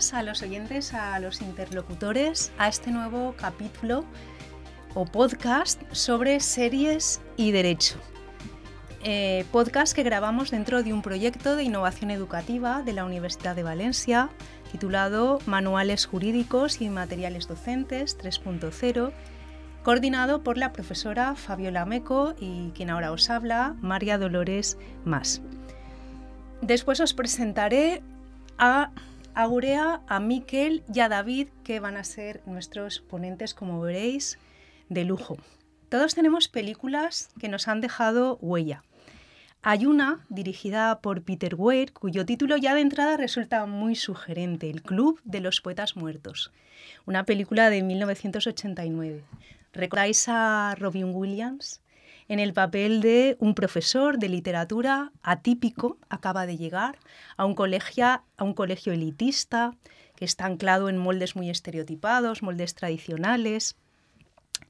A los oyentes, a los interlocutores, a este nuevo capítulo o podcast sobre series y derecho. Eh, podcast que grabamos dentro de un proyecto de innovación educativa de la Universidad de Valencia titulado Manuales Jurídicos y Materiales Docentes 3.0, coordinado por la profesora Fabiola Meco y quien ahora os habla, María Dolores Más. Después os presentaré a Aurea, a Miquel y a David, que van a ser nuestros ponentes, como veréis, de lujo. Todos tenemos películas que nos han dejado huella. Hay una dirigida por Peter Weir, cuyo título ya de entrada resulta muy sugerente, El Club de los Poetas Muertos, una película de 1989. ¿Recordáis a Robin Williams? En el papel de un profesor de literatura atípico, acaba de llegar a un, colegio, elitista que está anclado en moldes muy estereotipados, moldes tradicionales.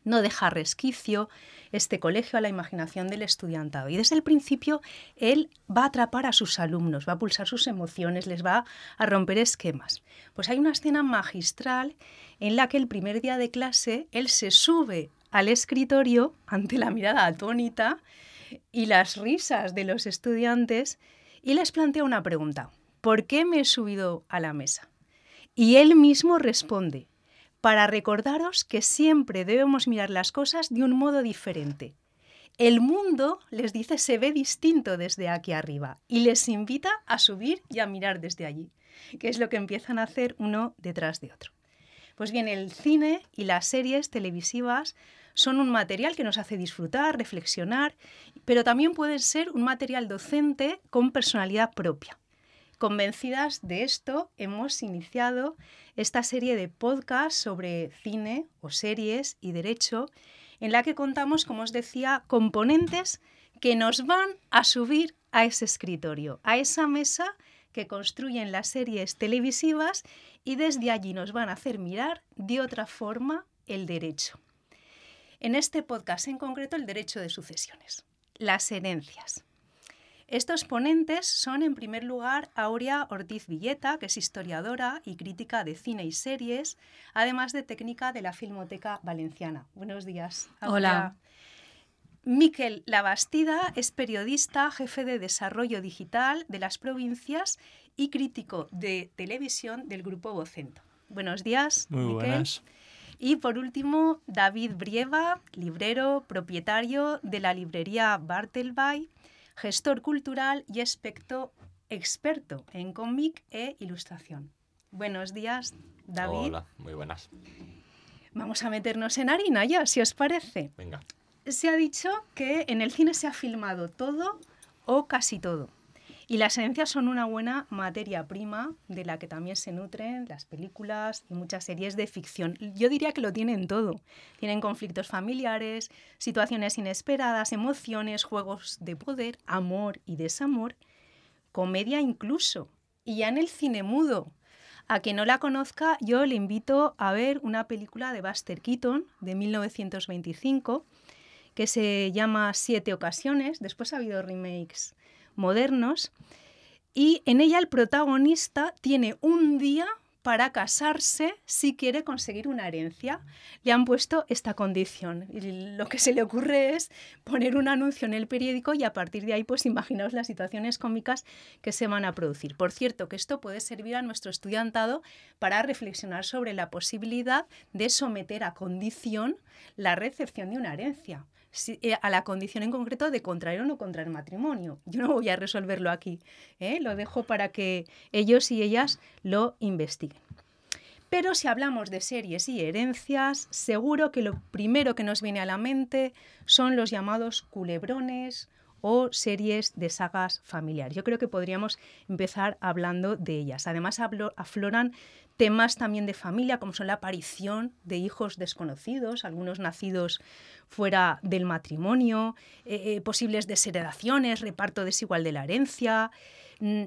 No deja resquicio este colegio a la imaginación del estudiantado. Y desde el principio él va a atrapar a sus alumnos, va a pulsar sus emociones, les va a romper esquemas. Pues hay una escena magistral en la que el primer día de clase él se sube al escritorio ante la mirada atónita y las risas de los estudiantes y les plantea una pregunta. ¿Por qué me he subido a la mesa? Y él mismo responde, para recordaros que siempre debemos mirar las cosas de un modo diferente. El mundo, les dice, se ve distinto desde aquí arriba y les invita a subir y a mirar desde allí, que es lo que empiezan a hacer uno detrás de otro. Pues bien, el cine y las series televisivas son un material que nos hace disfrutar, reflexionar, pero también pueden ser un material docente con personalidad propia. Convencidas de esto, hemos iniciado esta serie de podcasts sobre cine o series y derecho, en la que contamos, como os decía, componentes que nos van a subir a ese escritorio, a esa mesa que construyen las series televisivas y desde allí nos van a hacer mirar de otra forma el derecho. En este podcast en concreto, el derecho de sucesiones, las herencias. Estos ponentes son, en primer lugar, Aurea Ortiz Villeta, que es historiadora y crítica de cine y series, además de técnica de la Filmoteca Valenciana. Buenos días. Hola. Miquel Labastida es periodista, jefe de desarrollo digital de las provincias y crítico de televisión del Grupo Vocento. Buenos días. Muy buenas. Y por último, David Brieva, librero, propietario de la librería Bartelby, gestor cultural y experto, experto en cómic e ilustración. Buenos días, David. Hola, muy buenas. Vamos a meternos en harina ya, si os parece. Venga. Se ha dicho que en el cine se ha filmado todo o casi todo. Y las herencias son una buena materia prima de la que también se nutren las películas y muchas series de ficción. Yo diría que lo tienen todo. Tienen conflictos familiares, situaciones inesperadas, emociones, juegos de poder, amor y desamor, comedia incluso. Y ya en el cine mudo. A quien no la conozca, yo le invito a ver una película de Buster Keaton de 1925 que se llama Siete ocasiones. Después ha habido remakes modernos, y en ella el protagonista tiene un día para casarse si quiere conseguir una herencia. Le han puesto esta condición. Y lo que se le ocurre es poner un anuncio en el periódico y a partir de ahí, pues imaginaos las situaciones cómicas que se van a producir. Por cierto, que esto puede servir a nuestro estudiantado para reflexionar sobre la posibilidad de someter a condición la recepción de una herencia. Eh, a la condición en concreto de contraer o no contraer matrimonio. Yo no voy a resolverlo aquí, ¿eh? lo dejo para que ellos y ellas lo investiguen. Pero si hablamos de series y herencias, seguro que lo primero que nos viene a la mente son los llamados culebrones o series de sagas familiares. Yo creo que podríamos empezar hablando de ellas. Además, afloran temas también de familia, como son la aparición de hijos desconocidos, algunos nacidos fuera del matrimonio, eh, eh, posibles desheredaciones, reparto desigual de la herencia. Mm,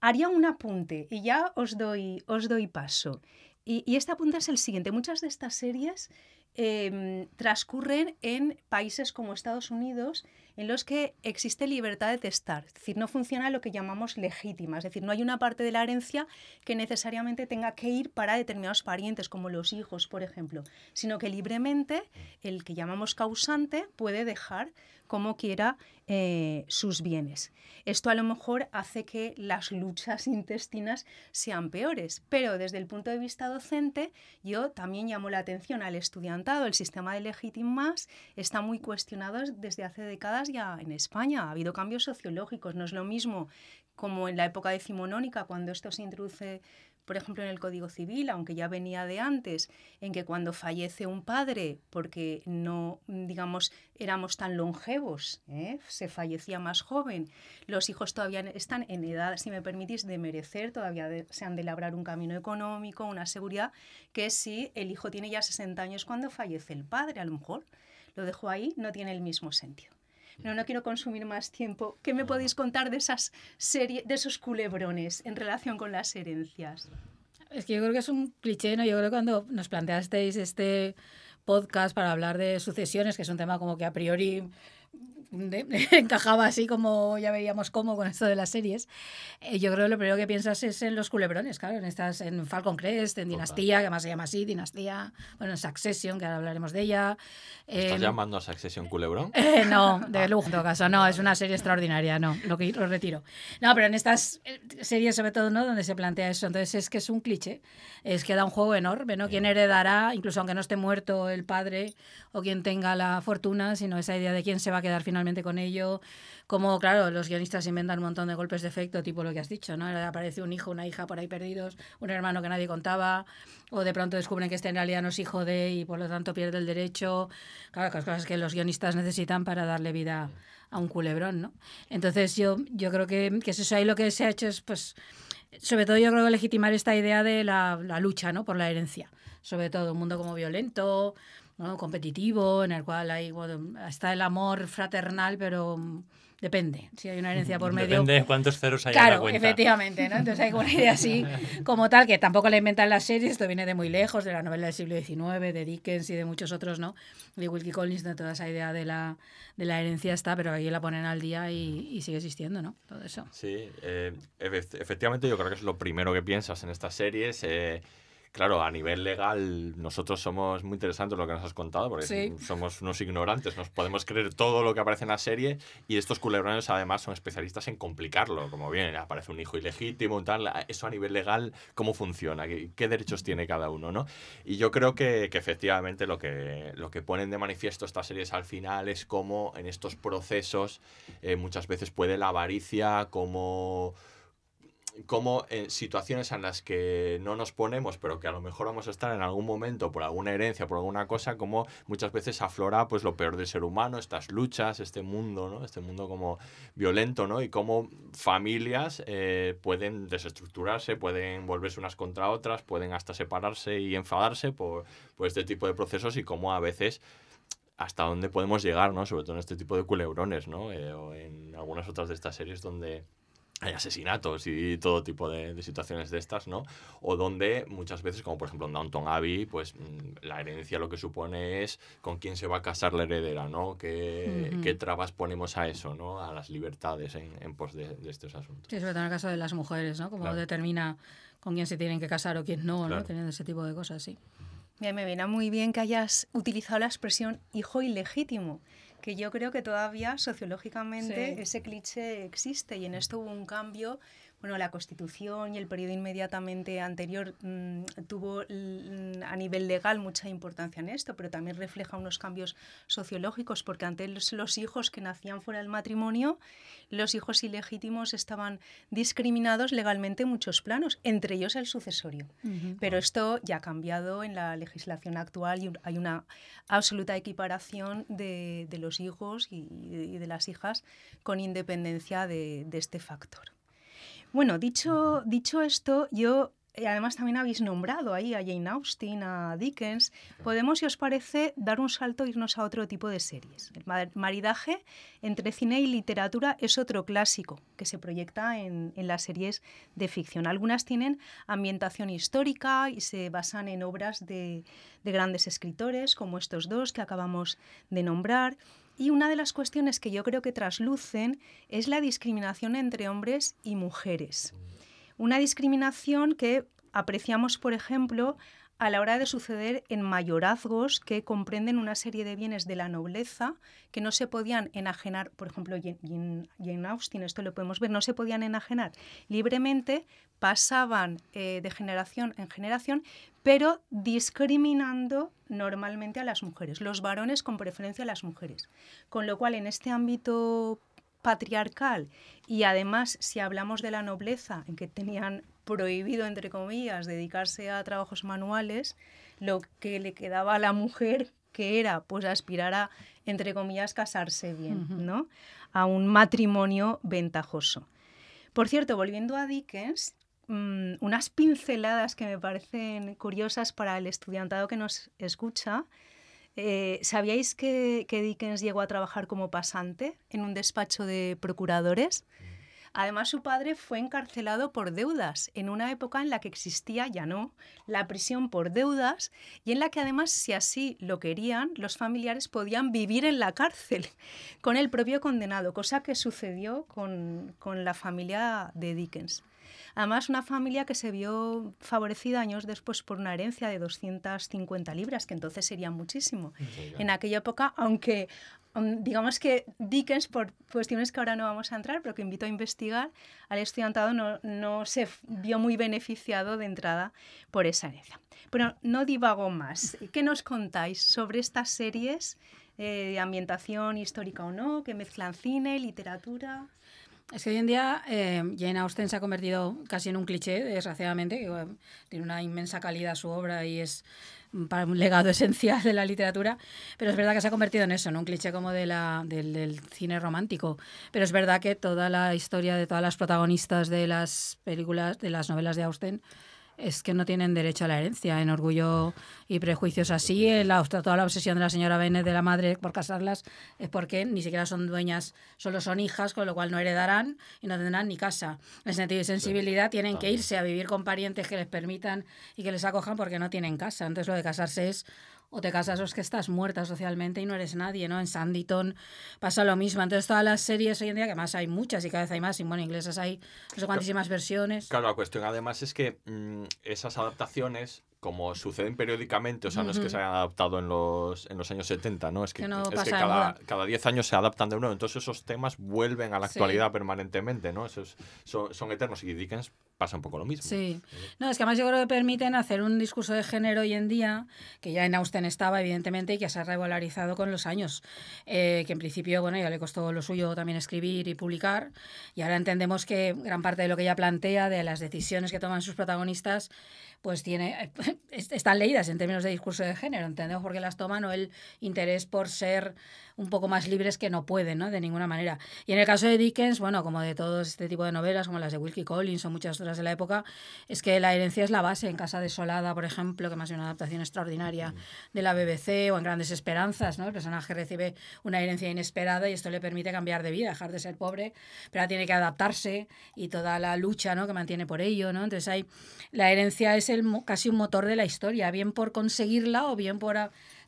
haría un apunte y ya os doy, os doy paso. Y, y este apunte es el siguiente. Muchas de estas series em, transcurren en países como Estados Unidos en los que existe libertad de testar, es decir, no funciona lo que llamamos legítima, es decir, no hay una parte de la herencia que necesariamente tenga que ir para determinados parientes, como los hijos, por ejemplo, sino que libremente el que llamamos causante puede dejar como quiera eh, sus bienes. Esto a lo mejor hace que las luchas intestinas sean peores, pero desde el punto de vista docente yo también llamo la atención al estudiantado. El sistema de legitimas está muy cuestionado desde hace décadas ya en España. Ha habido cambios sociológicos. No es lo mismo como en la época decimonónica, cuando esto se introduce por ejemplo, en el Código Civil, aunque ya venía de antes, en que cuando fallece un padre, porque no, digamos, éramos tan longevos, ¿eh? se fallecía más joven, los hijos todavía están en edad, si me permitís, de merecer, todavía se han de labrar un camino económico, una seguridad, que si el hijo tiene ya 60 años cuando fallece el padre, a lo mejor lo dejo ahí, no tiene el mismo sentido. No, no quiero consumir más tiempo. ¿Qué me podéis contar de esas series, de esos culebrones en relación con las herencias? Es que yo creo que es un cliché, ¿no? Yo creo que cuando nos planteasteis este podcast para hablar de sucesiones, que es un tema como que a priori encajaba así como ya veíamos cómo con esto de las series. Eh, yo creo que lo primero que piensas es en los culebrones, claro, en estas, en Falcon Crest, en Dinastía, que además se llama así, Dinastía, bueno, en Succession, que ahora hablaremos de ella. ¿Estás llamando a Succession culebrón? Eh, no, de lujo en todo caso, no, es una serie extraordinaria, no, lo que lo retiro. No, pero en estas eh, series sobre todo, ¿no? Donde se plantea eso, entonces es que es un cliché, es que da un juego enorme, ¿no? ¿Quién heredará, incluso aunque no esté muerto el padre o quien tenga la fortuna, sino esa idea de quién se va a quedar finalmente con ello. Como, claro, los guionistas inventan un montón de golpes de efecto, tipo lo que has dicho, ¿no? Aparece un hijo, una hija por ahí perdidos, un hermano que nadie contaba, o de pronto descubren que este en realidad no es hijo de y por lo tanto pierde el derecho. Claro, las cosas que los guionistas necesitan para darle vida a un culebrón, ¿no? Entonces yo, yo creo que, que eso ahí lo que se ha hecho es, pues, sobre todo yo creo que legitimar esta idea de la, la lucha, ¿no? Por la herencia. Sobre todo un mundo como violento, competitivo, en el cual hay, bueno, está el amor fraternal, pero mm, depende. Si hay una herencia por medio. Depende de cuántos ceros hay claro, en la cuenta. efectivamente, ¿no? Entonces hay una idea así, como tal, que tampoco la inventan las series, esto viene de muy lejos, de la novela del siglo XIX, de Dickens y de muchos otros, ¿no? De Wilkie Collins, de toda esa idea de la, de la herencia está, pero ahí la ponen al día y, sigue existiendo, ¿no? Todo eso. Sí, eh, efectivamente yo creo que es lo primero que piensas en estas series. Eh, Claro, a nivel legal, nosotros somos muy interesantes lo que nos has contado, porque somos unos ignorantes, nos podemos creer todo lo que aparece en la serie y estos culebrones además son especialistas en complicarlo, como bien, aparece un hijo ilegítimo y tal, eso a nivel legal, ¿cómo funciona? ¿Qué, derechos tiene cada uno? ¿no? Y yo creo que, que, efectivamente lo que, lo que ponen de manifiesto estas series al final es cómo en estos procesos eh, muchas veces puede la avaricia, como como en situaciones en las que no nos ponemos, pero que a lo mejor vamos a estar en algún momento por alguna herencia, por alguna cosa, como muchas veces aflora pues lo peor del ser humano, estas luchas, este mundo, ¿no? Este mundo como violento, ¿no? Y cómo familias eh, pueden desestructurarse, pueden volverse unas contra otras, pueden hasta separarse y enfadarse por, por este tipo de procesos y cómo a veces hasta dónde podemos llegar, ¿no? Sobre todo en este tipo de culebrones, ¿no? Eh, o en algunas otras de estas series donde hay asesinatos y todo tipo de, situaciones de estas, ¿no? O donde muchas veces, como por ejemplo en Downton Abbey, pues mm, la herencia lo que supone es con quién se va a casar la heredera, ¿no? ¿Qué, qué trabas ponemos a eso, ¿no? A las libertades en, en pos de, estos asuntos. Sí, sobre todo en el caso de las mujeres, ¿no? Como determina con quién se tienen que casar o quién no, ¿no? Teniendo ese tipo de cosas, sí. Mira, me viene muy bien que hayas utilizado la expresión hijo ilegítimo que yo creo que todavía sociológicamente ese cliché existe y en esto hubo un cambio bueno, la Constitución y el periodo inmediatamente anterior mm, tuvo mm, a nivel legal mucha importancia en esto, pero también refleja unos cambios sociológicos, porque antes los hijos que nacían fuera del matrimonio, los hijos ilegítimos estaban discriminados legalmente en muchos planos, entre ellos el sucesorio. Pero esto ya ha cambiado en la legislación actual y hay una absoluta equiparación de, los hijos y, de las hijas con independencia de este factor. Bueno, dicho, dicho esto, yo eh, además también habéis nombrado ahí a Jane Austen, a Dickens. Podemos, si os parece, dar un salto e irnos a otro tipo de series. El maridaje entre cine y literatura es otro clásico que se proyecta en, en, las series de ficción. Algunas tienen ambientación histórica y se basan en obras de, de grandes escritores, como estos dos que acabamos de nombrar. Y una de las cuestiones que yo creo que traslucen es la discriminación entre hombres y mujeres. Una discriminación que apreciamos, por ejemplo, a la hora de suceder en mayorazgos que comprenden una serie de bienes de la nobleza que no se podían enajenar, por ejemplo, Jane Austen, esto lo podemos ver, no se podían enajenar libremente, pasaban eh, de generación en generación, pero discriminando normalmente a las mujeres, los varones con preferencia a las mujeres. Con lo cual, en este ámbito patriarcal y además si hablamos de la nobleza en que tenían prohibido, entre comillas, dedicarse a trabajos manuales, lo que le quedaba a la mujer, que era pues aspirar a, entre comillas, casarse bien, ¿no? A un matrimonio ventajoso. Por cierto, volviendo a Dickens, mm, unas pinceladas que me parecen curiosas para el estudiantado que nos escucha. Eh, ¿Sabíais que, que Dickens llegó a trabajar como pasante en un despacho de procuradores? Además, su padre fue encarcelado por deudas en una época en la que existía, ya no, la prisión por deudas y en la que además, si así lo querían, los familiares podían vivir en la cárcel con el propio condenado, cosa que sucedió con, con la familia de Dickens. Además, una familia que se vio favorecida años después por una herencia de 250 libras, que entonces sería muchísimo. En aquella época, aunque mm, digamos que Dickens, por cuestiones que ahora no vamos a entrar, pero que invito a investigar, al estudiantado no, no se vio muy beneficiado de entrada por esa herencia. Pero no divago más. ¿Qué nos contáis sobre estas series eh, de ambientación histórica o no, que mezclan cine, literatura? Es que hoy en día eh, Jane Austen se ha convertido casi en un cliché, desgraciadamente, que tiene una inmensa calidad su obra y es para un legado esencial de la literatura, pero es verdad que se ha convertido en eso, en un cliché como de la, del, del, cine romántico. Pero es verdad que toda la historia de todas las protagonistas de las películas, de las novelas de Austen, es que no tienen derecho a la herencia. En Orgullo y Prejuicios así, la, toda la obsesión de la señora Bennett de la madre por casarlas es porque ni siquiera son dueñas, solo son hijas, con lo cual no heredarán y no tendrán ni casa. En sentido de sensibilidad tienen que irse a vivir con parientes que les permitan y que les acojan porque no tienen casa. Entonces lo de casarse es o te casas o es que estás muerta socialmente y no eres nadie, ¿no? En Sanditon pasa lo mismo. Entonces todas las series hoy en día, que más hay muchas y cada vez hay más, y bueno, inglesas hay no sé cuántísimas versiones. Claro, la cuestión además es que mm, esas adaptaciones como suceden periódicamente, o sea, no es que se hayan adaptado en los, en los años 70, ¿no? Es que, es que cada, cada 10 años se adaptan de nuevo, entonces esos temas vuelven a la actualidad permanentemente, ¿no? Esos son, son, eternos y Dickens pasa un poco lo mismo. Sí. No, es que además yo creo que permiten hacer un discurso de género hoy en día, que ya en Austen estaba, evidentemente, y que se ha regularizado con los años, eh, que en principio, bueno, ya le costó lo suyo también escribir y publicar, y ahora entendemos que gran parte de lo que ella plantea, de las decisiones que toman sus protagonistas, pues tiene, están leídas en términos de discurso de género, entendemos por qué las toman o el interés por ser un poco más libres que no pueden, ¿no? De ninguna manera. Y en el caso de Dickens, bueno, como de todo este tipo de novelas, como las de Wilkie Collins o muchas otras de la época, es que la herencia es la base. En Casa Desolada, por ejemplo, que más de una adaptación extraordinaria mm. de la BBC, o en Grandes Esperanzas, ¿no? El personaje recibe una herencia inesperada y esto le permite cambiar de vida, dejar de ser pobre, pero tiene que adaptarse y toda la lucha, ¿no? Que mantiene por ello, ¿no? Entonces hay, la herencia es el, casi un motor de la historia, bien por conseguirla o bien por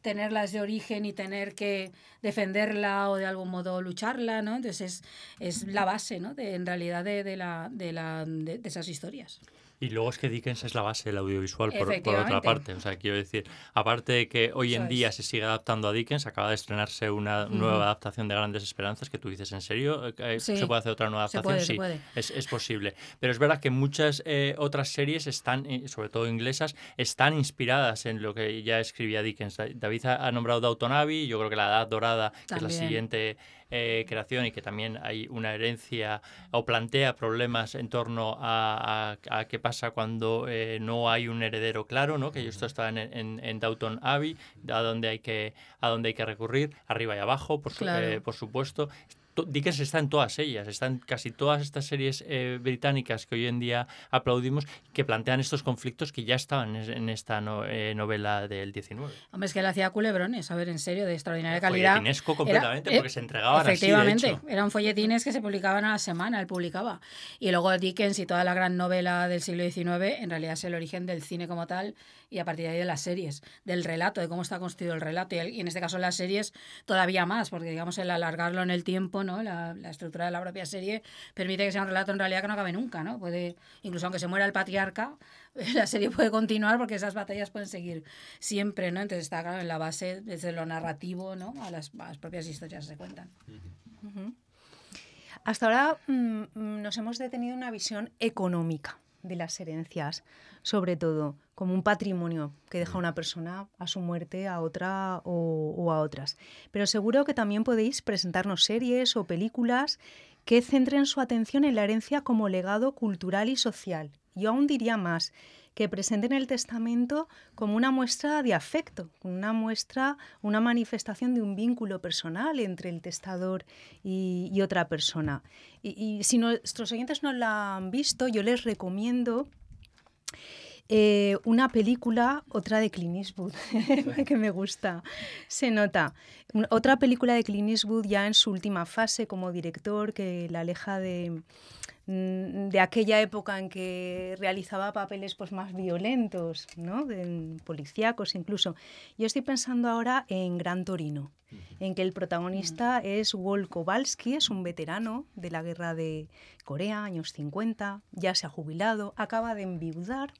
tenerlas de origen y tener que defenderla o de algún modo lucharla, ¿no? Entonces es, es la base, ¿no? De, en realidad de, de la, de, la, de esas historias. Y luego es que Dickens es la base del audiovisual, por, por, otra parte. O sea, quiero decir, aparte de que hoy en día se sigue adaptando a Dickens, acaba de estrenarse una nueva adaptación de Grandes Esperanzas, que tú dices, ¿en serio? Eh, eh, ¿Se puede hacer otra nueva adaptación? sí, Es, es, posible. Pero es verdad que muchas eh, otras series están, sobre todo inglesas, están inspiradas en lo que ya escribía Dickens. David ha, nombrado Downton Abbey, yo creo que La Edad Dorada, que es la siguiente eh, creación y que también hay una herencia o plantea problemas en torno a, a, qué pasa cuando eh, no hay un heredero claro, ¿no? que esto está en, en, en, Downton Abbey, a donde hay que, a donde hay que recurrir, arriba y abajo, por, eh, por supuesto Dickens está en todas ellas, está en casi todas estas series eh, británicas que hoy en día aplaudimos, que plantean estos conflictos que ya estaban en, esta eh, novela del 19. Hombre, es que él hacía culebrones, a ver, en serio, de extraordinaria calidad. Folletinesco completamente, porque se entregaban efectivamente, así, eran folletines que se publicaban a la semana, él publicaba. Y luego Dickens y toda la gran novela del siglo XIX, en realidad es el origen del cine como tal y a partir de ahí de las series, del relato, de cómo está construido el relato. Y, en este caso las series todavía más, porque digamos el alargarlo en el tiempo, ¿no? La, estructura de la propia serie permite que sea un relato en realidad que no acabe nunca, ¿no? Puede, incluso aunque se muera el patriarca, la serie puede continuar porque esas batallas pueden seguir siempre, ¿no? Entonces está claro en la base desde lo narrativo, ¿no? A las, propias historias se cuentan. Hasta ahora mm, mm, nos hemos detenido en una visión económica de las herencias, sobre todo como un patrimonio que deja una persona a su muerte, a otra o, a otras. Pero seguro que también podéis presentarnos series o películas que centren su atención en la herencia como legado cultural y social. Yo aún diría más, que presenten el testamento como una muestra de afecto, una muestra, una manifestación de un vínculo personal entre el testador y, otra persona. Y, si nuestros oyentes no la han visto, yo les recomiendo eh, una película, otra de Clint Eastwood, que me gusta, se nota. Otra película de Clint Eastwood ya en su última fase como director, que la aleja de, Mm, de aquella época en que realizaba papeles pues, más violentos, ¿no? de, policíacos incluso. Yo estoy pensando ahora en Gran Torino, en que el protagonista es Wol Kowalski, es un veterano de la guerra de Corea, años 50, ya se ha jubilado, acaba de enviudar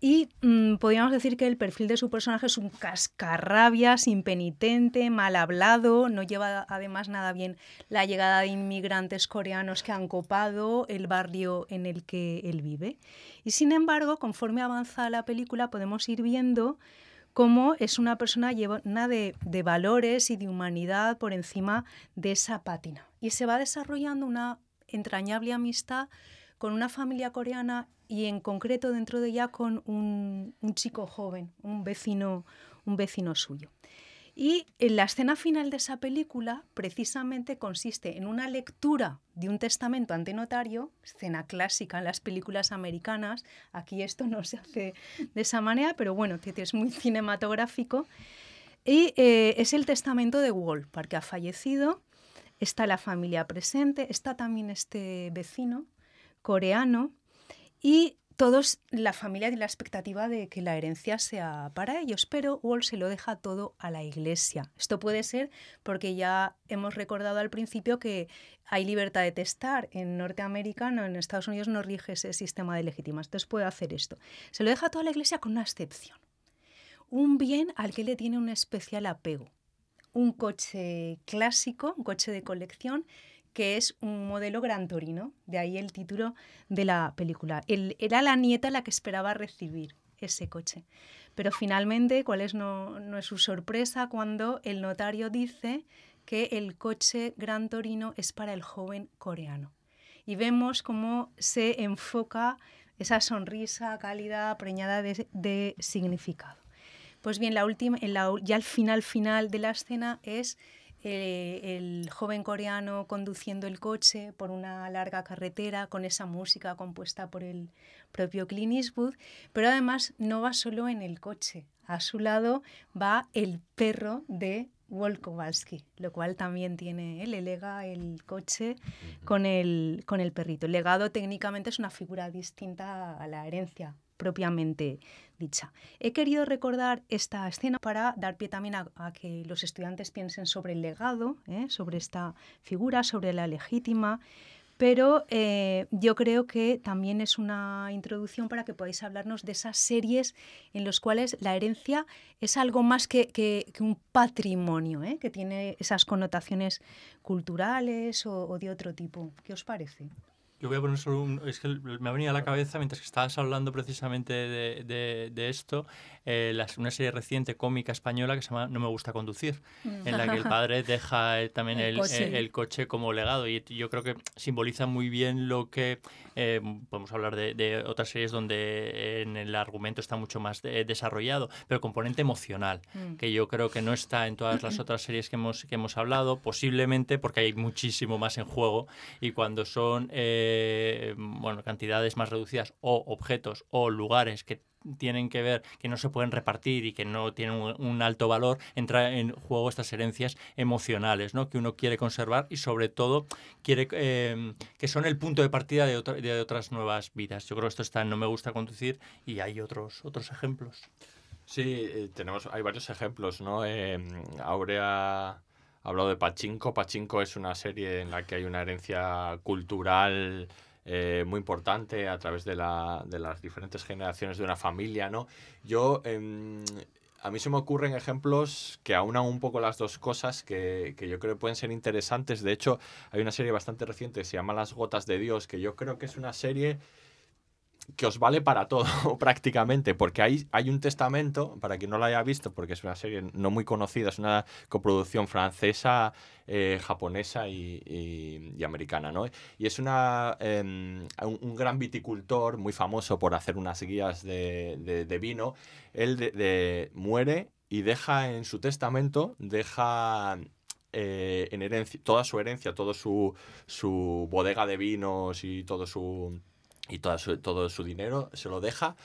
y mm, podríamos decir que el perfil de su personaje es un cascarrabias, impenitente, mal hablado, no lleva además nada bien la llegada de inmigrantes coreanos que han copado el barrio en el que él vive. Y sin embargo, conforme avanza la película, podemos ir viendo cómo es una persona llena de, de valores y de humanidad por encima de esa pátina. Y se va desarrollando una entrañable amistad con una familia coreana y en concreto dentro de ella con un, chico joven, un vecino, un vecino suyo. Y en la escena final de esa película precisamente consiste en una lectura de un testamento ante notario, escena clásica en las películas americanas, aquí esto no se hace de esa manera, pero bueno, es muy cinematográfico, y eh, es el testamento de Wolf, porque ha fallecido, está la familia presente, está también este vecino coreano, y todos, la familia tiene la expectativa de que la herencia sea para ellos, pero Wall se lo deja todo a la iglesia. Esto puede ser porque ya hemos recordado al principio que hay libertad de testar. En Norteamérica, no, en Estados Unidos no rige ese sistema de legitimas. Entonces puede hacer esto. Se lo deja todo a la iglesia con una excepción. Un bien al que le tiene un especial apego. Un coche clásico, un coche de colección que es un modelo Gran Torino, de ahí el título de la película. era la nieta la que esperaba recibir ese coche. Pero finalmente, ¿cuál es no, es su sorpresa cuando el notario dice que el coche Gran Torino es para el joven coreano? Y vemos cómo se enfoca esa sonrisa cálida, preñada de, significado. Pues bien, la última, ya al final final de la escena es eh, el joven coreano conduciendo el coche por una larga carretera con esa música compuesta por el propio Clint Eastwood, pero además no va solo en el coche, a su lado va el perro de Walt Kowalski, lo cual también tiene, él le lega el coche con el, con el perrito. El legado técnicamente es una figura distinta a la herencia propiamente dicha. He querido recordar esta escena para dar pie también a, que los estudiantes piensen sobre el legado, ¿eh? sobre esta figura, sobre la legítima, pero eh, yo creo que también es una introducción para que podáis hablarnos de esas series en las cuales la herencia es algo más que, un patrimonio, ¿eh? que tiene esas connotaciones culturales o, o de otro tipo. ¿Qué os parece? Yo voy a poner solo un... Es que me ha venido a la cabeza mientras que estabas hablando precisamente de, de, de esto, eh, una serie reciente cómica española que se llama No me gusta conducir, en la que el padre deja eh, también el, el, coche. como legado y yo creo que simboliza muy bien lo que eh, podemos hablar de, de, otras series donde en el argumento está mucho más desarrollado, pero el componente emocional, mm. que yo creo que no está en todas las otras series que hemos, que hemos hablado, posiblemente porque hay muchísimo más en juego y cuando son bueno, cantidades más reducidas o objetos o lugares que tienen que ver, que no se pueden repartir y que no tienen un, alto valor, entra en juego estas herencias emocionales, ¿no? que uno quiere conservar y sobre todo quiere em, que son el punto de partida de, otras nuevas vidas. Yo creo que esto está en No me gusta conducir y hay otros, otros ejemplos. Sí, eh, tenemos, hay varios ejemplos, ¿no? Eh, Aurea ha hablado de Pachinko. Pachinko es una serie en la que hay una herencia cultural eh, muy importante a través de, la, de, las diferentes generaciones de una familia, ¿no? Yo, em, a mí se me ocurren ejemplos que aunan un poco las dos cosas que, que, yo creo que pueden ser interesantes. De hecho, hay una serie bastante reciente que se llama Las Gotas de Dios, que yo creo que es una serie que os vale para todo prácticamente, porque hay, hay un testamento, para quien no lo haya visto, porque es una serie no muy conocida, es una coproducción francesa, eh, japonesa y, y, americana, ¿no? Y es una, em, un, gran viticultor muy famoso por hacer unas guías de, de, vino. Él de, muere y deja en su testamento, deja eh, en herencia, toda su herencia, toda su, su bodega de vinos y todo su y todo su, todo su dinero se lo deja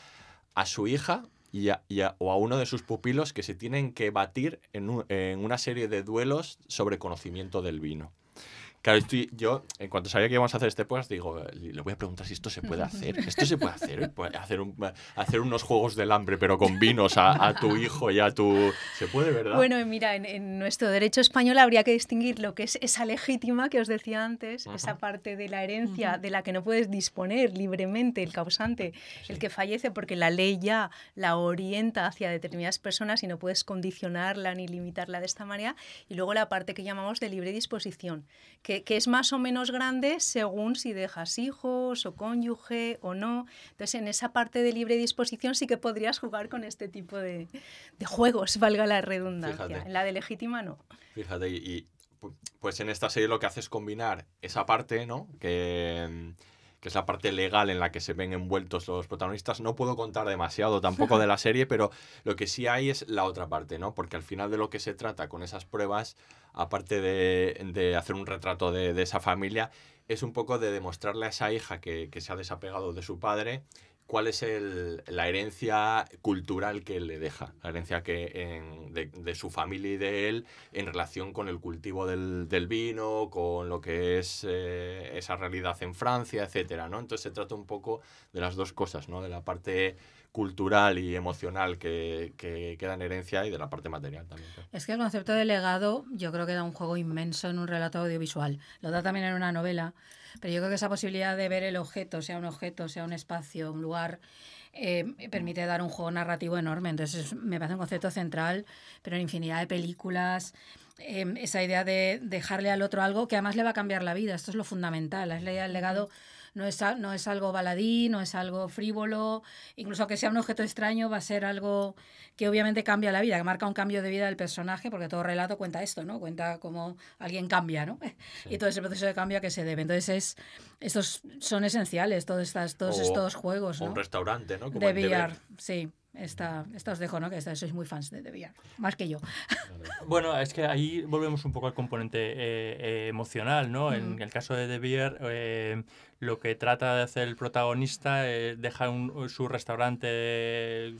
a su hija y o a uno de sus pupilos que se tienen que batir en, en una serie de duelos sobre conocimiento del vino. Claro, estoy, yo, en cuanto sabía que íbamos a hacer este podcast, digo, le voy a preguntar si esto se puede hacer. Esto se puede hacer, hacer, un, hacer unos juegos del hambre, pero con vinos a, tu hijo y a tu... ¿Se puede, verdad? Bueno, mira, en, nuestro derecho español habría que distinguir lo que es esa legítima que os decía antes, esa parte de la herencia de la que no puedes disponer libremente el causante, el que fallece, porque la ley ya la orienta hacia determinadas personas y no puedes condicionarla ni limitarla de esta manera. Y luego la parte que llamamos de libre disposición, que que, es más o menos grande según si dejas hijos o cónyuge o no. Entonces, en esa parte de libre disposición sí que podrías jugar con este tipo de, de juegos, valga la redundancia. En la de legítima no. Fíjate, y, pues en esta serie lo que hace es combinar esa parte, ¿no? Que que es la parte legal en la que se ven envueltos los protagonistas. No puedo contar demasiado tampoco de la serie, pero lo que sí hay es la otra parte, ¿no? Porque al final de lo que se trata con esas pruebas, aparte de, hacer un retrato de, esa familia, es un poco de demostrarle a esa hija que, que se ha desapegado de su padre cuál es el, la herencia cultural que le deja, la herencia que de, su familia y de él en relación con el cultivo del, del vino, con lo que es eh, esa realidad en Francia, etcétera, ¿no? Entonces se trata un poco de las dos cosas, ¿no? De la parte cultural y emocional que, que, queda en herencia y de la parte material también. Es que el concepto de legado yo creo que da un juego inmenso en un relato audiovisual. Lo da también en una novela, pero yo creo que esa posibilidad de ver el objeto, sea un objeto, sea un espacio, un lugar, eh, permite dar un juego narrativo enorme. Entonces me parece un concepto central, pero en infinidad de películas. Em, esa idea de dejarle al otro algo que además le va a cambiar la vida. Esto es lo fundamental. Es la idea del legado no es, no es algo baladí, no es algo frívolo, incluso que sea un objeto extraño, va a ser algo que obviamente cambia la vida, que marca un cambio de vida del personaje, porque todo relato cuenta esto, ¿no? Cuenta cómo alguien cambia, ¿no? Y todo ese proceso de cambio a que se debe. Entonces, es, estos son esenciales, todos, estas, todos estos juegos. ¿no? Un restaurante, ¿no? de VR, sí. Esta, esta os dejo, ¿no? Que sois muy fans de The más que yo. Bueno, es que ahí volvemos un poco al componente eh, eh, emocional, ¿no? En el caso de The eh, lo que trata de hacer el protagonista es dejar un, su restaurante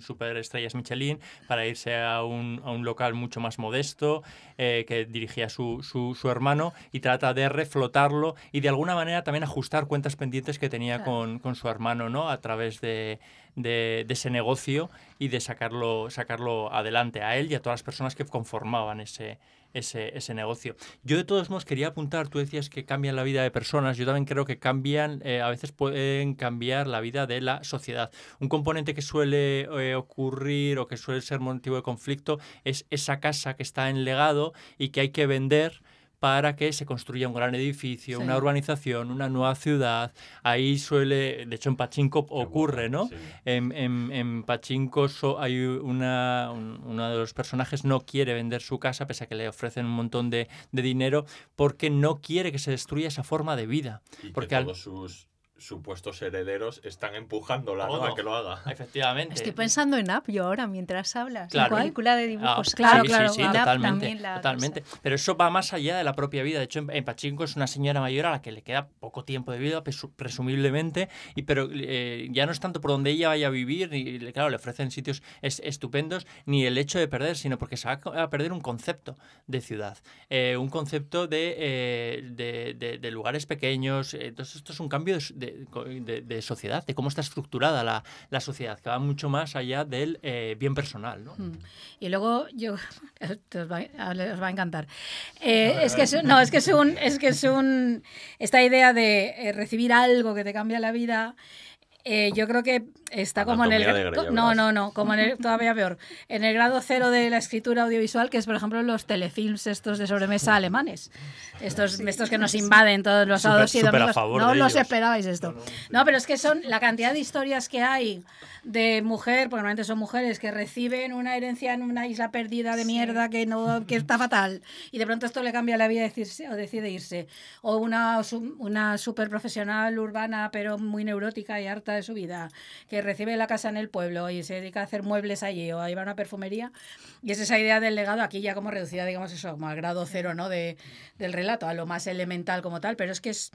super estrellas Michelin para irse a un, a un local mucho más modesto que dirigía su, su, su, hermano y trata de reflotarlo y de alguna manera también ajustar cuentas pendientes que tenía con, con su hermano, ¿no? A través de de, ese negocio y de sacarlo, sacarlo adelante a él y a todas las personas que conformaban ese, ese, ese, negocio. Yo de todos modos quería apuntar, tú decías que cambian la vida de personas, yo también creo que cambian, eh, a veces pueden cambiar la vida de la sociedad. Un componente que suele eh, ocurrir o que suele ser motivo de conflicto es esa casa que está en legado y que hay que vender para que se construya un gran edificio, una urbanización, una nueva ciudad. Ahí suele, de hecho en Pachinko ocurre, ¿no? En, en, Pachinko hay una, uno de los personajes no quiere vender su casa pese a que le ofrecen un montón de, dinero porque no quiere que se destruya esa forma de vida. porque todos sus supuestos herederos están empujando la a que lo haga. Efectivamente. Estoy pensando en App yo ahora mientras hablas. Claro. La película de dibujos. Ah, claro, claro. Sí, totalmente. totalmente. Pero eso va más allá de la propia vida. De hecho, en, Pachinko es una señora mayor a la que le queda poco tiempo de vida, presumiblemente, y pero eh, ya no es tanto por donde ella vaya a vivir, y claro, le ofrecen sitios estupendos, ni el hecho de perder, sino porque se va a perder un concepto de ciudad, eh, un concepto eh, de, de, de, lugares pequeños. Entonces, esto es un cambio de de, sociedad, de cómo está estructurada la, la, sociedad, que va mucho más allá del eh, bien personal. ¿no? Mm. Y luego, yo, os va, os va a encantar. Eh, es que es, no, es que es un, es que es un, esta idea de eh, recibir algo que te cambia la vida. yo creo que está como en el no no no como en el todavía peor. En el grado cero de la escritura audiovisual que es por ejemplo los telefilms estos de sobremesa alemanes. Estos estos que nos invaden todos los sábados y domingos. no los esperabais esto. No pero es que son la cantidad de historias que hay de mujer porque normalmente son mujeres que reciben una herencia en una isla perdida de mierda que no que está fatal y de pronto esto le cambia la vida decirse, o decide irse. O una una super profesional urbana pero muy neurótica y harta de su vida que recibe la casa en el pueblo y se dedica a hacer muebles allí o a llevar una perfumería. Y es esa idea del legado aquí ya como reducida, digamos eso, como al grado cero ¿no? de, del relato, a lo más elemental como tal, pero es que es...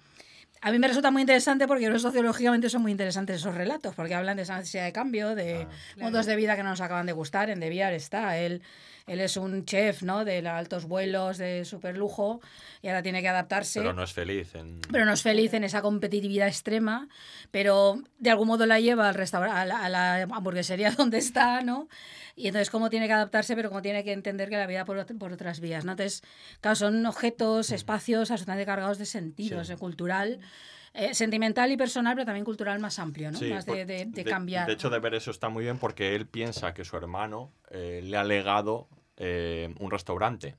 A mí me resulta muy interesante porque sociológicamente son muy interesantes esos relatos, porque hablan de esa necesidad de cambio, de ah, modos de vida que no nos acaban de gustar. En Deviar está, él él es un chef, ¿no? De altos vuelos, de super lujo, y ahora tiene que adaptarse. Pero no es feliz. En... Pero no es feliz en esa competitividad extrema, pero de algún modo la lleva al a, la, a la hamburguesería donde está, ¿no? Y entonces cómo tiene que adaptarse, pero cómo tiene que entender que la vida por, por otras vías, ¿no? Entonces, claro, son objetos, espacios absolutamente cargados de sentidos, de cultural. Eh, sentimental y personal, pero también cultural más amplio, ¿no? más de, de, cambiar. De hecho, de ver eso está muy bien porque él piensa que su hermano eh, le ha legado eh, un restaurante.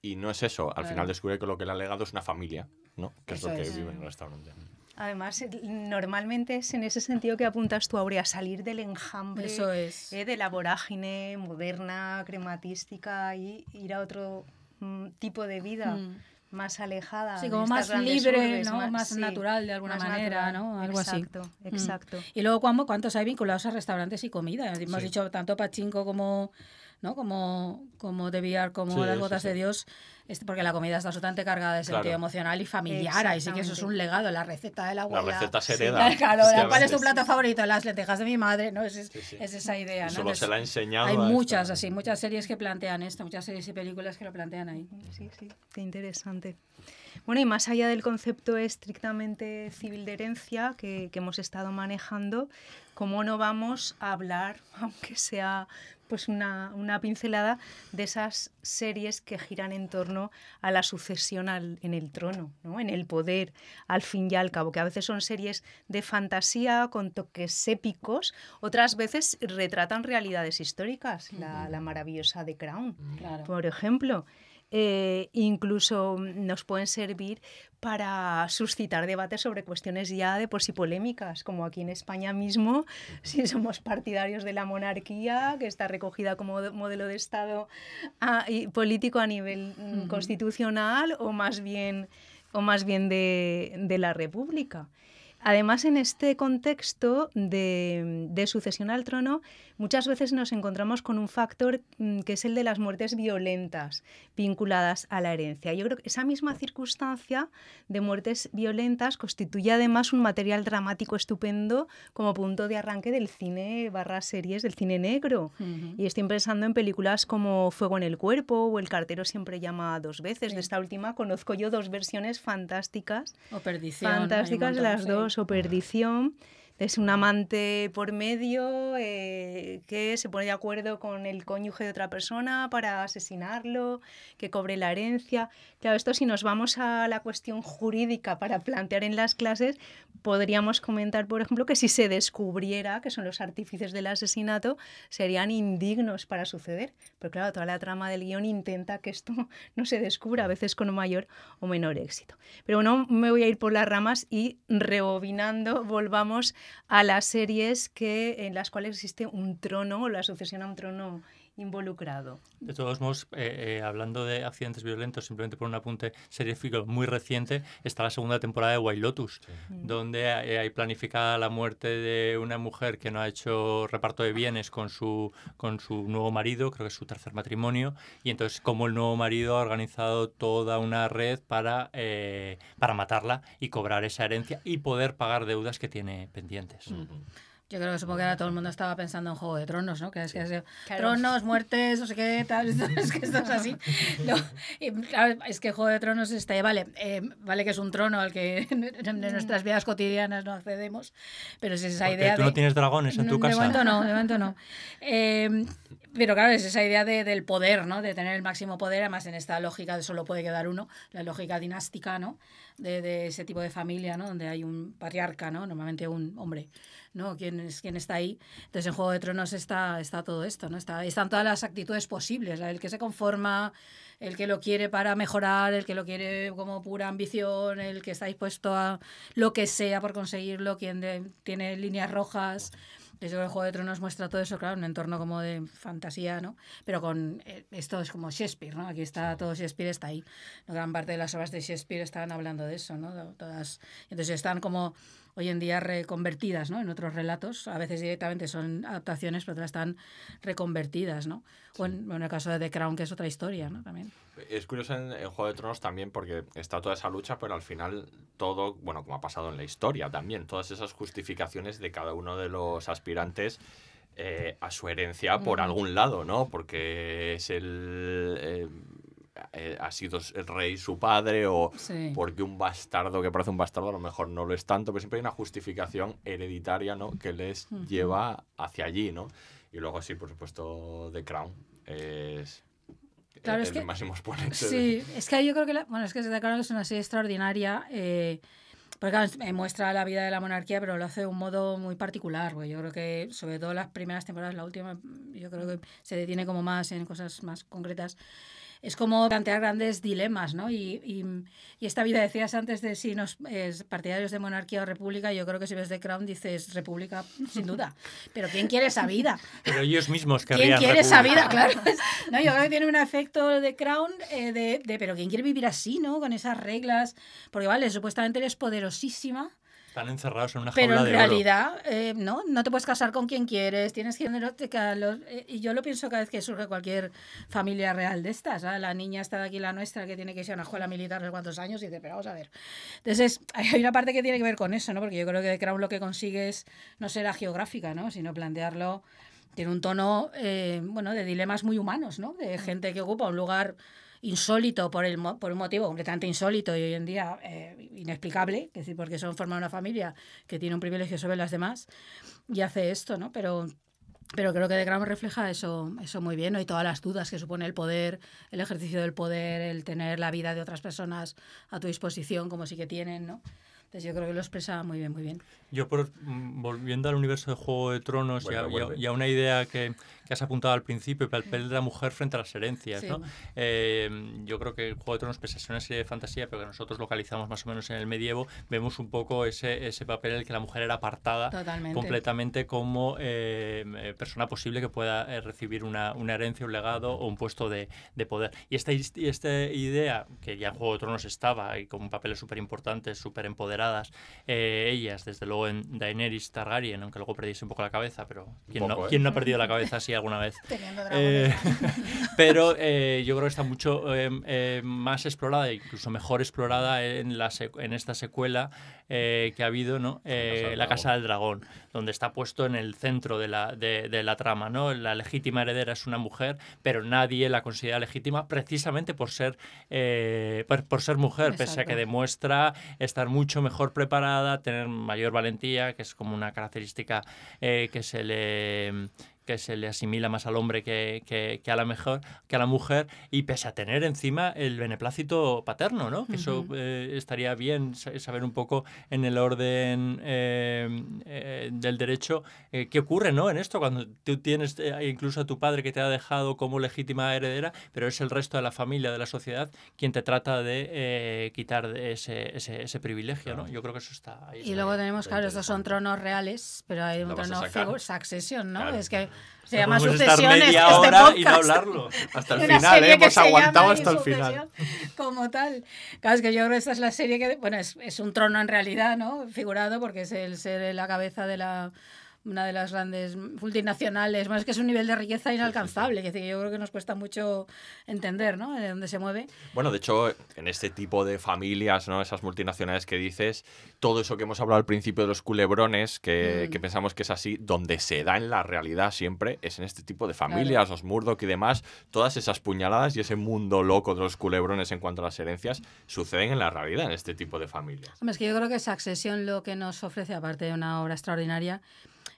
Y no es eso. Al final descubre que lo que le ha legado es una familia, ¿no? Que es lo que vive en un restaurante. Además, normalmente es en ese sentido que apuntas tú, Aurea, salir del enjambre Eso es. de la vorágine moderna, crematística y ir a otro mm, tipo de vida. Mm más alejada. Sí, como más libre, ¿no? más, natural de alguna manera, ¿no? Algo exacto, así. Mm. Exacto, Y luego, ¿cuántos hay vinculados a restaurantes y comida? Hemos dicho tanto Pachinko como ¿no? Como, como de como las botas de Dios, este, porque la comida está absolutamente cargada de sentido emocional y familiar, y sí que eso es un legado, la receta de la abuela. La receta se hereda. Claro, ¿cuál es tu plato favorito? Las lentejas de mi madre, ¿no? Es, es esa idea, ¿no? Solo se la ha enseñado. Hay muchas, así, muchas series que plantean esto, muchas series y películas que lo plantean ahí. Sí, sí, qué interesante. Bueno, y más allá del concepto estrictamente civil de herencia que, que hemos estado manejando, ¿cómo no vamos a hablar, aunque sea pues una, una, pincelada de esas series que giran en torno a la sucesión al, en el trono, ¿no? en el poder, al fin y al cabo, que a veces son series de fantasía con toques épicos, otras veces retratan realidades históricas, la, la maravillosa The Crown, por ejemplo. Eh, incluso nos pueden servir para suscitar debates sobre cuestiones ya de por sí polémicas, como aquí en España mismo, si somos partidarios de la monarquía, que está recogida como modelo de Estado ah, y político a nivel mm, constitucional, o más bien, o más bien de, de la República. Además, en este contexto de, de, sucesión al trono, muchas veces nos encontramos con un factor mm, que es el de las muertes violentas vinculadas a la herencia. Yo creo que esa misma circunstancia de muertes violentas constituye además un material dramático estupendo como punto de arranque del cine barra series del cine negro. Y estoy pensando en películas como Fuego en el cuerpo o El cartero siempre llama dos veces. De esta última conozco yo dos versiones fantásticas. O Perdición. Fantásticas las dos, o Perdición es un amante por medio eh, que se pone de acuerdo con el cónyuge de otra persona para asesinarlo, que cobre la herencia. Claro, esto si nos vamos a la cuestión jurídica para plantear en las clases, podríamos comentar, por ejemplo, que si se descubriera que son los artífices del asesinato, serían indignos para suceder. Pero claro, toda la trama del guion intenta que esto no se descubra, a veces con mayor o menor éxito. Pero bueno, me voy a ir por las ramas y rebobinando, volvamos a las series que, en las cuales existe un trono o la sucesión a un trono involucrado. De todos modos, eh, eh, hablando de accidentes violentos, simplemente por un apunte seriéfico muy reciente, está la segunda temporada de White Lotus, mm. donde hay, planificada la muerte de una mujer que no ha hecho reparto de bienes con su, con su nuevo marido, creo que es su tercer matrimonio, y entonces como el nuevo marido ha organizado toda una red para, eh, para matarla y cobrar esa herencia y poder pagar deudas que tiene pendientes. Yo creo que supongo que ahora todo el mundo estaba pensando en Juego de Tronos, ¿no? Que es que es, tronos, muertes, no sé qué, tal, es que esto es así. es que Juego de Tronos está, vale, eh, vale que es un trono al que en nuestras vidas cotidianas no accedemos, pero es esa idea tú no tienes dragones en tu casa. De momento no, de momento no. Eh, pero claro, es esa idea de, del poder, ¿no? De tener el máximo poder, además en esta lógica de solo puede quedar uno, la lógica dinástica, ¿no? De, de ese tipo de familia, ¿no? Donde hay un patriarca, ¿no? Normalmente un hombre. ¿No? ¿Quién, es, quién está ahí? Entonces en Juego de Tronos está, está todo esto, ¿no? Está, están todas las actitudes posibles, el que se conforma, el que lo quiere para mejorar, el que lo quiere como pura ambición, el que está dispuesto a lo que sea por conseguirlo, quien tiene líneas rojas. Desde el Juego de Tronos muestra todo eso, claro, un entorno como de fantasía, ¿no? Pero con eh, esto es como Shakespeare, ¿no? Aquí está todo Shakespeare está ahí. Gran parte de las obras de Shakespeare están hablando de eso, ¿no? Todas, entonces están como hoy en día reconvertidas ¿no? en otros relatos. A veces directamente son adaptaciones, pero otras están reconvertidas. ¿no? O en, el caso de The Crown, que es otra historia ¿no? también. Es curioso en, Juego de Tronos también porque está toda esa lucha, pero al final todo, bueno, como ha pasado en la historia también, todas esas justificaciones de cada uno de los aspirantes. Eh, a su herencia por algún lado, ¿no? Porque es el, eh, eh, ha sido el rey su padre o porque un bastardo que parece un bastardo a lo mejor no lo es tanto, pero siempre hay una justificación hereditaria ¿no? que les lleva hacia allí, ¿no? Y luego sí, por supuesto, The Crown es claro, el, es que, máximo exponente. Sí, es que yo creo que, la, bueno, es que The Crown es una serie extraordinaria. Eh, porque muestra la vida de la monarquía, pero lo hace de un modo muy particular. Porque yo creo que, sobre todo las primeras temporadas, la última, yo creo que se detiene como más en cosas más concretas es como plantear grandes dilemas, ¿no? Y, y, y esta vida, decías antes de si nos partidarios de monarquía o república, yo creo que si ves The Crown dices república, sin duda. Pero ¿quién quiere esa vida? Pero ellos mismos querrían ¿Quién quiere esa vida? Claro. No, yo creo que tiene un efecto de Crown eh, de, de, pero ¿quién quiere vivir así, ¿no? Con esas reglas. Porque, vale, supuestamente eres poderosísima están encerrados en una jaula Pero en realidad, eh, no, no te puedes casar con quien quieres, tienes que... Eh, y yo lo pienso cada vez que surge cualquier familia real de estas. La niña está de aquí, la nuestra, que tiene que ir a una escuela militar de cuántos años, y dice, pero vamos a ver. Entonces, hay una parte que tiene que ver con eso, ¿no? Porque yo creo que de Crown lo que consigue es no ser la geográfica, ¿no? Sino plantearlo... Tiene un tono, eh, bueno, de dilemas muy humanos, ¿no? De gente que ocupa un lugar insólito por, el, por un motivo completamente insólito y hoy en día eh, inexplicable, es decir, porque son forma una familia que tiene un privilegio sobre las demás y hace esto, ¿no? Pero pero creo que de Crown refleja eso, eso muy bien, ¿no? Y todas las dudas que supone el poder, el ejercicio del poder, el tener la vida de otras personas a tu disposición, como sí que tienen, ¿no? Entonces yo creo que lo expresa muy bien, muy bien. Yo, por, mm, volviendo al universo de Juego de Tronos y, a, una idea que, que, has apuntado al principio, el papel de la mujer frente a las herencias, ¿no? Eh, yo creo que Juego de Tronos, pese a ser una serie de fantasía, pero que nosotros localizamos más o menos en el medievo, vemos un poco ese, ese papel en el que la mujer era apartada completamente como eh, eh, persona posible que pueda recibir una, una, herencia, un legado o un puesto de, de poder. Y esta, y esta idea, que ya en Juego de Tronos estaba y con un papel súper importante, súper empoderado, eh, ellas, desde luego en Daenerys Targaryen, aunque luego perdiese un poco la cabeza, pero ¿quién, no, ¿quién no ha perdido la cabeza así alguna vez. Eh, pero eh, yo creo que está mucho eh, más explorada, incluso mejor explorada en, la en esta secuela que ha habido, ¿no? la Casa del Dragón, donde está puesto en el centro de la, de, la trama. ¿no? La legítima heredera es una mujer, pero nadie la considera legítima precisamente por ser, por, ser mujer, pese a que demuestra estar mucho mejor preparada, tener mayor valentía, que es como una característica que se le que se le asimila más al hombre que, que, a la mejor, que a la mujer, y pese a tener encima el beneplácito paterno, ¿no? Que eso eh, estaría bien saber un poco en el orden eh, eh, del derecho qué ocurre, ¿no? En esto, cuando tú tienes incluso a tu padre que te ha dejado como legítima heredera, pero es el resto de la familia, de la sociedad, quien te trata de quitar ese, ese, ese, privilegio, ¿no? Yo creo que eso está ahí. Y luego tenemos, claro, estos son tronos reales, pero hay un trono succession, ¿no? Es que se llama Sucesiones. Este hora y no hablarlo. Hasta el final, ¿eh? hemos aguantado hasta el final. Como tal. Claro, es que yo creo que esta es la serie que. Bueno, es, es un trono en realidad, ¿no? Figurado, porque es el ser la cabeza de la una de las grandes multinacionales, más que es un nivel de riqueza inalcanzable, que yo creo que nos cuesta mucho entender, ¿no? De dónde se mueve. Bueno, de hecho, en este tipo de familias, ¿no? Esas multinacionales que dices, todo eso que hemos hablado al principio de los culebrones, que, mm. pensamos que es así, donde se da en la realidad siempre es en este tipo de familias, los Murdoch y demás, todas esas puñaladas y ese mundo loco de los culebrones en cuanto a las herencias suceden en la realidad en este tipo de familias. Hombre, es que yo creo que esa accesión lo que nos ofrece, aparte de una obra extraordinaria,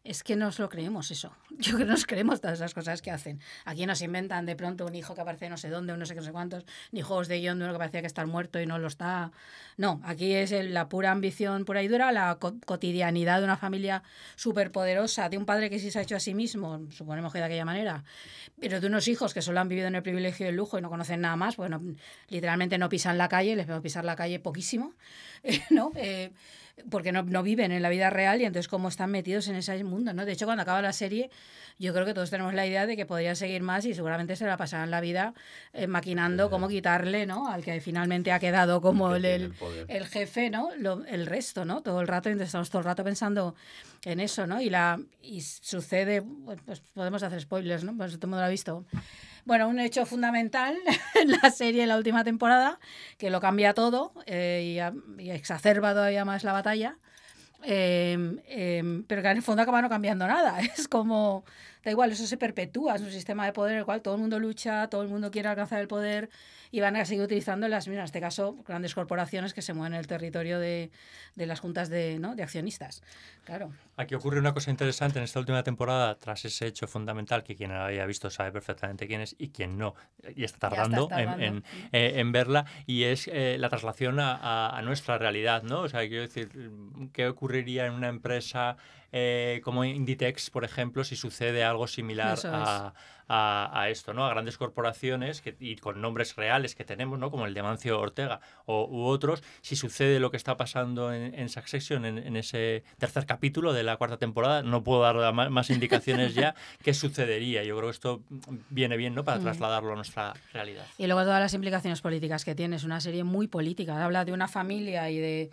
es que nos lo creemos eso. Yo que nos creemos todas esas cosas que hacen. Aquí nos inventan de pronto un hijo que aparece no sé dónde, no sé cuántos, ni juegos de guion de uno que parecía que está muerto y no lo está. No, aquí es la pura ambición pura y dura, la cotidianidad de una familia súper poderosa, de un padre que sí se ha hecho a sí mismo, suponemos que de aquella manera, pero de unos hijos que solo han vivido en el privilegio y el lujo y no conocen nada más, bueno, literalmente no pisan la calle, les veo pisar la calle poquísimo, ¿no? Eh, porque no, no, viven en la vida real y entonces cómo están metidos en ese mundo, ¿no? De hecho, cuando acaba la serie, yo creo que todos tenemos la idea de que podría seguir más y seguramente se la pasarán la vida eh, maquinando cómo quitarle, ¿no? Al que finalmente ha quedado como el, el, jefe, ¿no? Lo, el resto, ¿no? Todo el rato, entonces estamos todo el rato pensando en eso, ¿no? Y, la, y sucede, pues podemos hacer spoilers, ¿no? Pues todo el mundo lo ha visto bueno, un hecho fundamental en la serie en la última temporada, que lo cambia todo eh, y, exacerba todavía más la batalla. Em, em, pero que en el fondo acaba no cambiando nada. Es como, da igual, eso se perpetúa, es un sistema de poder en el cual todo el mundo lucha, todo el mundo quiere alcanzar el poder y van a seguir utilizando las mismas, en este caso, grandes corporaciones que se mueven en el territorio de, de las juntas de, ¿no? de accionistas. Claro. Aquí ocurre una cosa interesante en esta última temporada, tras ese hecho fundamental que quien haya visto sabe perfectamente quién es y quien no, y está tardando, En, en, eh, en, verla, y es eh, la traslación a, a, nuestra realidad, ¿no? O sea, quiero decir, ¿qué ocurriría en una empresa eh, como Inditex, por ejemplo, si sucede algo similar a a, esto, ¿no? A grandes corporaciones que, y con nombres reales que tenemos, ¿no? Como el de Mancio Ortega o, u otros, si sucede lo que está pasando en, en Succession, en, ese tercer capítulo de la cuarta temporada, no puedo dar más, indicaciones ya, ¿qué sucedería? Yo creo que esto viene bien, ¿no? Para mm. trasladarlo a nuestra realidad. Y luego todas las implicaciones políticas que tiene, es una serie muy política, habla de una familia y de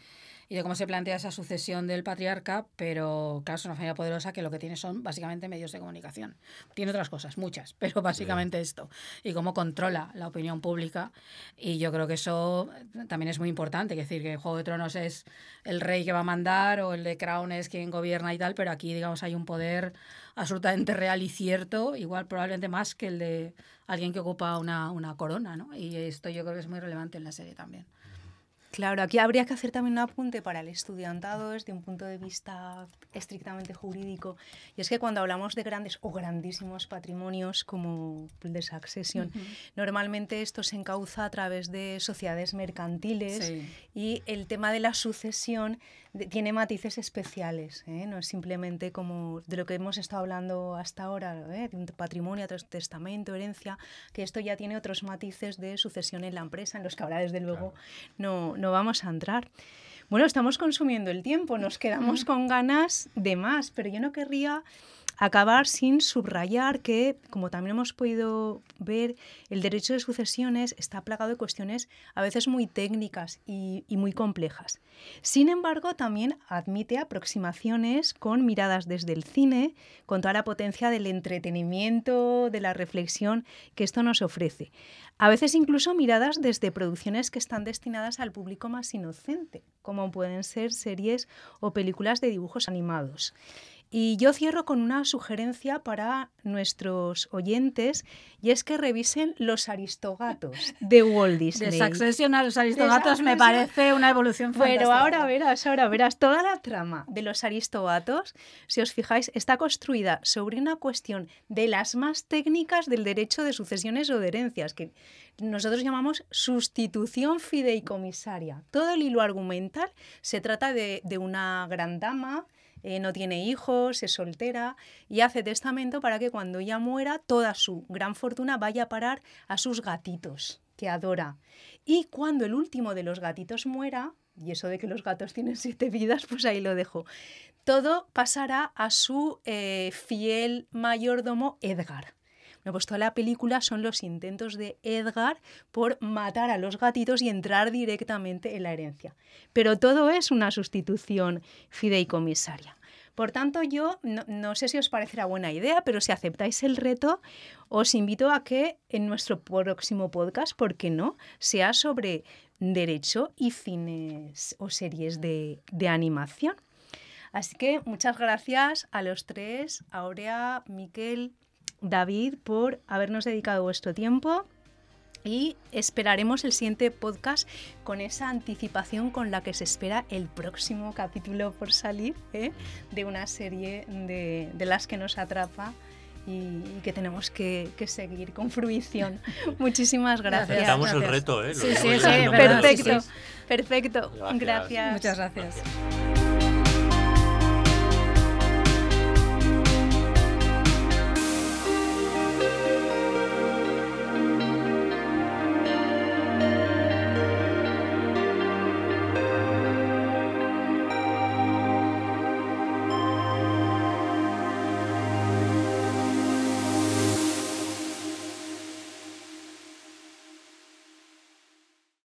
y de cómo se plantea esa sucesión del patriarca, pero claro, es una familia poderosa que lo que tiene son básicamente medios de comunicación. Tiene otras cosas, muchas, pero básicamente esto. Y cómo controla la opinión pública. Y yo creo que eso también es muy importante, es decir, que Juego de Tronos es el rey que va a mandar o el de Crown es quien gobierna y tal, pero aquí, digamos, hay un poder absolutamente real y cierto, igual probablemente más que el de alguien que ocupa una, una corona, ¿no? Y esto yo creo que es muy relevante en la serie también. Claro, aquí habría que hacer también un apunte para el estudiantado desde un punto de vista estrictamente jurídico. Y es que cuando hablamos de grandes o grandísimos patrimonios como el de Succession, normalmente esto se encauza a través de sociedades mercantiles y el tema de la sucesión tiene matices especiales, ¿eh? no es simplemente como de lo que hemos estado hablando hasta ahora, ¿eh? de un patrimonio, testamento, herencia, que esto ya tiene otros matices de sucesión en la empresa, en los que ahora desde luego no, no vamos a entrar. Bueno, estamos consumiendo el tiempo, nos quedamos con ganas de más, pero yo no querría acabar sin subrayar que, como también hemos podido ver, el derecho de sucesiones está plagado de cuestiones a veces muy técnicas y, muy complejas. Sin embargo, también admite aproximaciones con miradas desde el cine, con toda la potencia del entretenimiento, de la reflexión que esto nos ofrece. A veces incluso miradas desde producciones que están destinadas al público más inocente, como pueden ser series o películas de dibujos animados. Y yo cierro con una sugerencia para nuestros oyentes y es que revisen Los Aristogatos de Walt Disney. De Succession a Los Aristogatos me parece una evolución fantástica. Pero ahora verás, ahora verás, toda la trama de Los Aristogatos, si os fijáis, está construida sobre una cuestión de las más técnicas del derecho de sucesiones o de herencias, que nosotros llamamos sustitución fideicomisaria. Todo el hilo argumental se trata de, de una gran dama eh, no tiene hijos, es soltera y hace testamento para que cuando ella muera toda su gran fortuna vaya a parar a sus gatitos que adora. Y cuando el último de los gatitos muera, y eso de que los gatos tienen siete vidas, pues ahí lo dejo, todo pasará a su eh, fiel mayordomo Edgar. Pues toda la película son los intentos de Edgar por matar a los gatitos y entrar directamente en la herencia. Pero todo es una sustitución fideicomisaria. Por tanto, yo no, sé si os parecerá buena idea, pero si aceptáis el reto, os invito a que en nuestro próximo podcast, ¿por qué no?, sea sobre derecho y fines o series de, de animación. Así que muchas gracias a los tres, Aurea, Miquel, David, por habernos dedicado vuestro tiempo y esperaremos el siguiente podcast con esa anticipación con la que se espera el próximo capítulo por salir ¿eh? de una serie de, las que nos atrapa y, que tenemos que, seguir con fruición. Muchísimas gracias. Damos el reto, ¿eh? sí, sí, sí, perfecto, perfecto. Gracias. Muchas gracias.